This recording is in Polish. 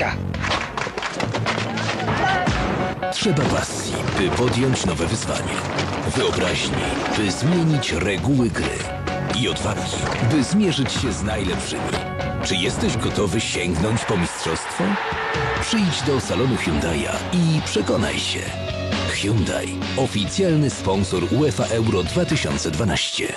Piątka. Trzeba pasji, by podjąć nowe wyzwanie. Wyobraźni, by zmienić reguły gry. I odwagi, by zmierzyć się z najlepszymi. Czy jesteś gotowy sięgnąć po mistrzostwo? Przyjdź do salonu Hyundai'a i przekonaj się. Hyundai, oficjalny sponsor UEFA Euro 2012.